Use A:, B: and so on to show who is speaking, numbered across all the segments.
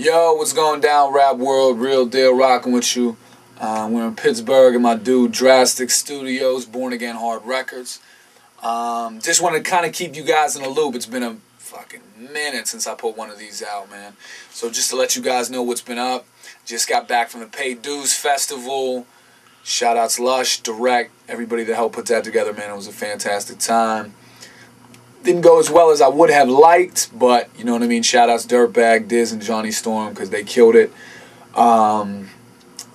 A: Yo, what's going down, rap world? Real deal, rocking with you. Uh, we're in Pittsburgh and my dude Drastic Studios, Born Again Hard Records. Um, just want to kind of keep you guys in the loop. It's been a fucking minute since I put one of these out, man. So just to let you guys know what's been up. Just got back from the Paid Dues Festival. Shout outs Lush, Direct, everybody that helped put that together, man. It was a fantastic time didn't go as well as I would have liked, but you know what I mean. Shout outs Dirtbag, Diz, and Johnny Storm because they killed it. Um,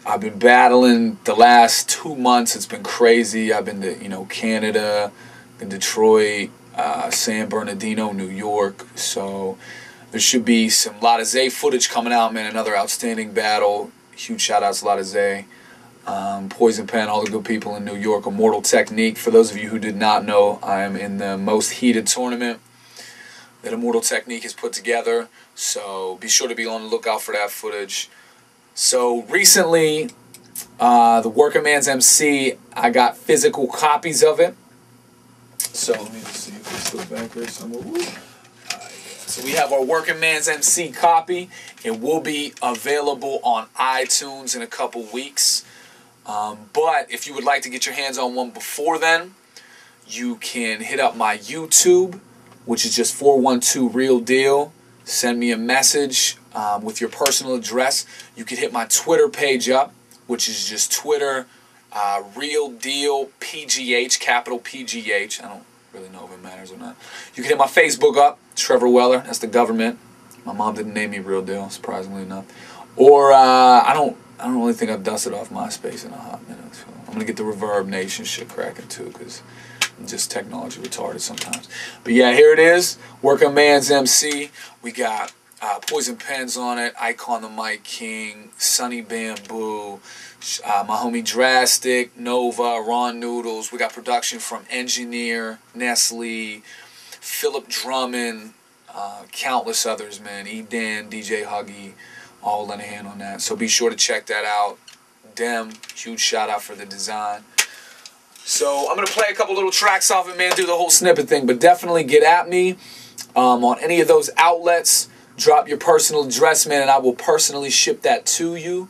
A: I've been battling the last two months. It's been crazy. I've been to you know Canada, in Detroit, uh, San Bernardino, New York. So there should be some Lotta Zay footage coming out, man. Another outstanding battle. Huge shout outs Lotta Zay um, Poison Pen, all the good people in New York, Immortal Technique. For those of you who did not know, I am in the most heated tournament that Immortal Technique has put together. So be sure to be on the lookout for that footage. So recently, uh, the Working Man's Emcee, I got physical copies of it. So let me see if it's still back there somewhere. So we have our Working Man's Emcee copy. It will be available on iTunes in a couple weeks. Um, but if you would like to get your hands on one before then, you can hit up my YouTube, which is just 412 Real Deal. Send me a message um, with your personal address. You can hit my Twitter page up, which is just Twitter, uh, Real Deal PGH, capital PGH. I don't really know if it matters or not. You can hit my Facebook up, Trevor Weller. That's the government. My mom didn't name me Real Deal, surprisingly enough. Or uh, I don't I don't really think I've dusted off MySpace in a hot minute. So I'm gonna get the Reverb Nation shit cracking too, cause I'm just technology retarded sometimes. But yeah, here it is. Working Man's Emcee. We got uh, Poison Pens on it. Icon the Mic King, Sunny Bamboo, uh, my homie Drastic, Nova, Ron Noodles. We got production from Engineer, Nestle, Philip Drummond, uh, countless others, man. E Dan, DJ Huggy all in a hand on that. So be sure to check that out. Dem, huge shout out for the design. So I'm gonna play a couple little tracks off it, man. Do the whole snippet thing, but definitely get at me um, on any of those outlets. Drop your personal address, man, and I will personally ship that to you.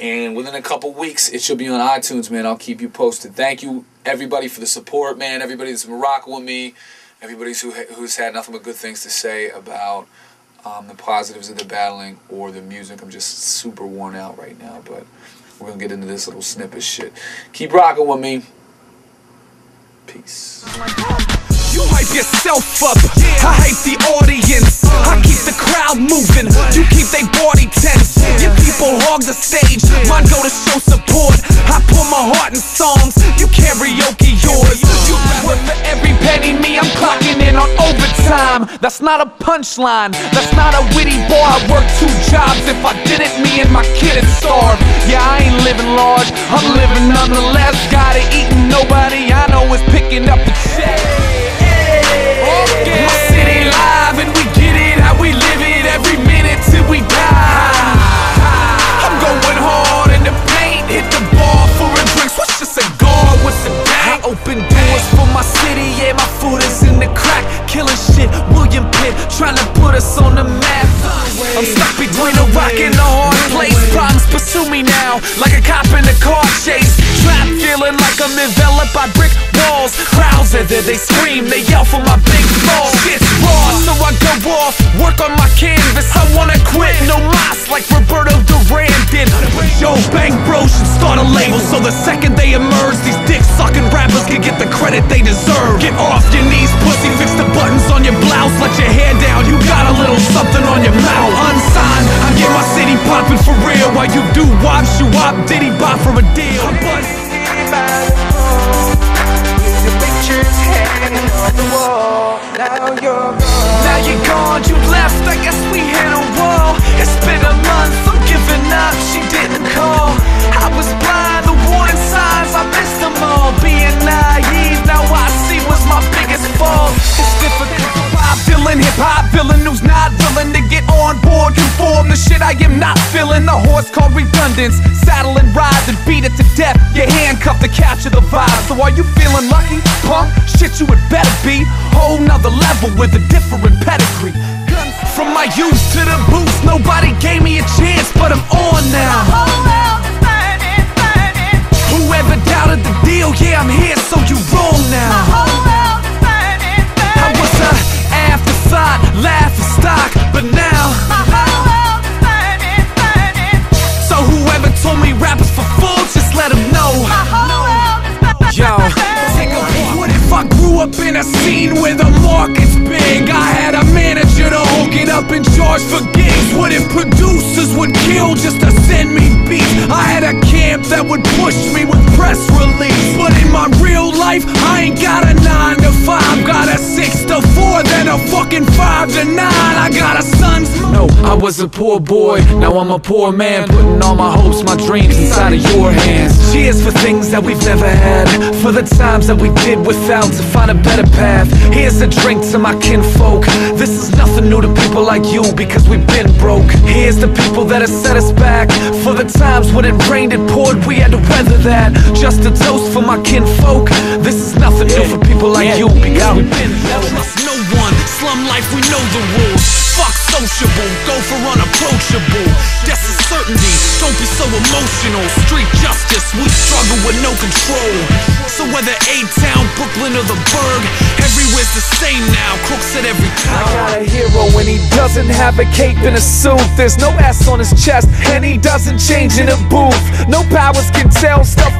A: And within a couple weeks, it should be on iTunes, man. I'll keep you posted. Thank you, everybody, for the support, man. Everybody that's been rocking with me. Everybody who, who's had nothing but good things to say about um, the positives of the battling or the music. I'm just super worn out right now, but we're gonna get into this little snippet shit. Keep rocking with me. Peace.
B: You hype yourself up, I hype the audience. I keep the crowd moving, you keep they body tense. Your people hog the stage, mine go to show support. I pour my heart in songs, you karaoke yours. You overtime. That's not a punchline, that's not a witty boy I work two jobs, if I did it, me and my kid would starve. Yeah, I ain't living large, I'm living nonetheless. Gotta eat, and nobody I know is picking up the check. Killing shit. William Pitt trying to put us on the map. I'm stuck between a rock and a hard place. Problems pursue me now, like a cop in a car chase. Trapped, feeling like I'm enveloped by brick walls. Crowds are there, they scream, they yell for my big balls. Board Conform the shit I am not feeling. The horse called redundance. Saddle and ride and beat it to death. You're handcuffed to capture the vibe. So are you feeling lucky, punk? Shit you had better be. Whole nother level with a different pedigree. From my youth to the no Nobody gave me a chance, but I'm on now. Whoever doubted the deal, yeah, I'm here, so you wrong now. in a scene where the market's big. I had a manager to hook it up and charge for gigs. Wouldn't producers would kill just to send me beats? I had a camp that would push me with press release. But in my real life, I ain't got a 9 to 5, got a 6 fucking five to nine. I got a son's. No, I was a poor boy. Now I'm a poor man, putting all my hopes, my dreams inside of your hands. Cheers for things that we've never had. For the times that we did without to find a better path. Here's a drink to my kinfolk. This is nothing new to people like you because we've been broke. Here's the people that have set us back. For the times when it rained, it poured, we had to weather that. Just a toast for my kinfolk. This is nothing new for people like you because we've been broke. Slum life, we know the rules. Fuck sociable, go for unapproachable. That's a certainty, don't be so emotional. Street justice, we struggle with no control. So whether A-Town, Brooklyn, or the Burg, everywhere's the same now. Crooks at every
C: I got a hero and he doesn't have a cape and a suit. There's no S on his chest and he doesn't change in a booth. No powers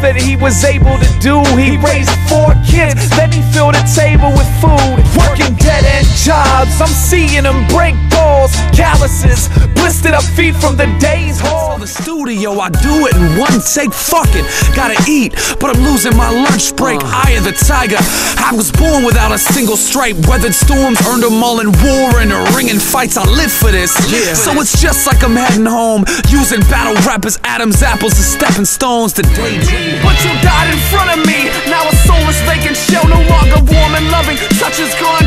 C: that he was able to do. He raised four kids, then he filled a table with food. Working dead end jobs, I'm seeing him break balls, calluses, blistered up feet from the day's haul.
B: the studio, I do it in one take. Fuck it, gotta eat, but I'm losing my lunch break. Uh. Eye of the tiger. I was born without a single stripe. Weathered storms, earned them all in war and a ring in fights. I live for this. Yeah. So it's just like I'm heading home, using battle rappers, Adam's apples as stepping stones to daydream. But you died in front of me. Now a soulless vacant shell, no longer warm and loving. Touch is gone,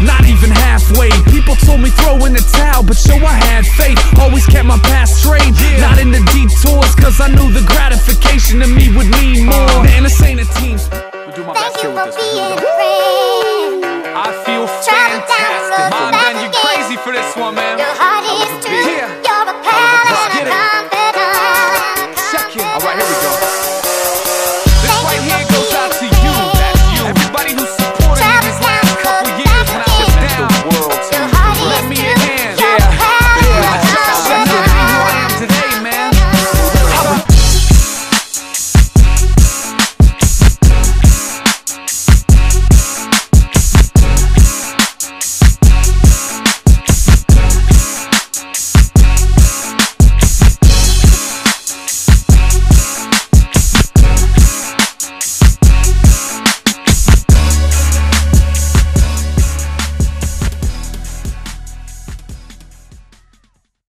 B: not even halfway. People told me throw in the towel, but yo, I had faith. Always kept my path straight, not in the detours, cause I knew the gratification to me would mean more. Man, this ain't a team sport.
D: Thank you for being a friend.
B: I feel fantastic.